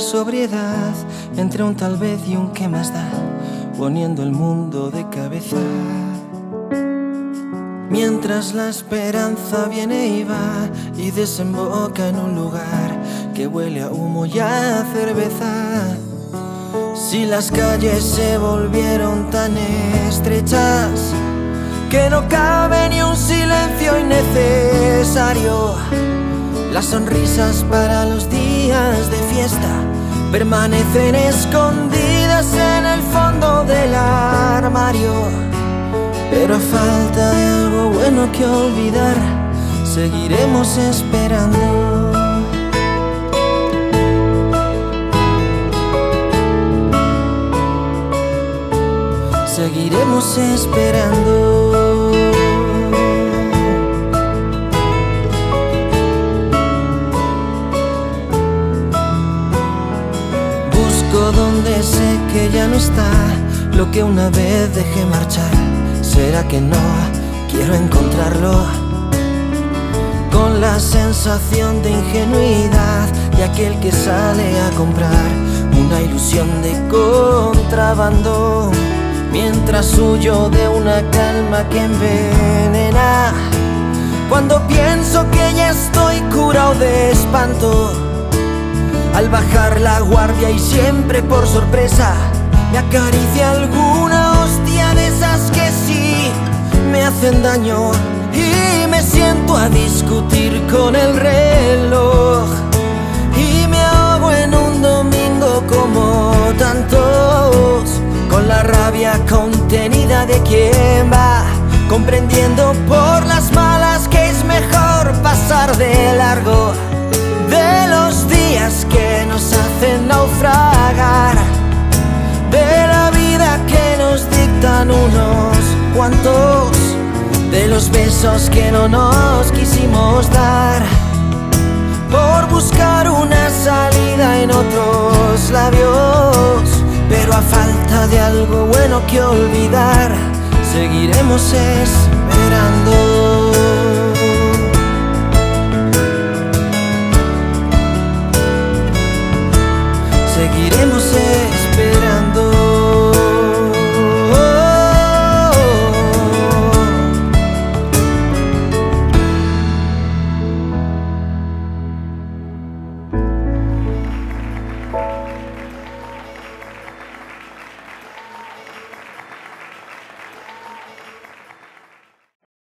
sobriedad entre un tal vez y un que más da, poniendo el mundo de cabeza. Mientras la esperanza viene y va y desemboca en un lugar que huele a humo y a cerveza. Si las calles se volvieron tan estrechas que no cabe ni un silencio innecesario, las sonrisas para los días de fiesta permanecen escondidas en el fondo del armario. Pero a falta de algo bueno que olvidar, seguiremos esperando. Seguiremos esperando. No está lo que una vez dejé marchar. ¿Será que no quiero encontrarlo? Con la sensación de ingenuidad de aquel que sale a comprar una ilusión de contrabando. Mientras huyo de una calma que envenena. Cuando pienso que ya estoy curado de espanto. Al bajar la guardia y siempre por sorpresa me acaricia alguna hostia de esas que sí me hacen daño y me siento a discutir con el reloj y me ahogo en un domingo como tantos con la rabia contenida de quien va comprendiendo por las malas que es mejor pasar de largo de los días que nos hacen naufragar, los besos que no nos quisimos dar, por buscar una salida en otros labios, pero a falta de algo bueno que olvidar, seguiremos esperando. Seguiremos esperando.